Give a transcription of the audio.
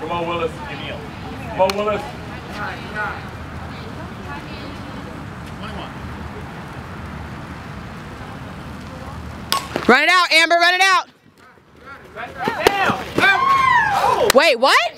Come on, Willis. Emil. Come on, Willis. Run it out, Amber, run it out. Wait, what?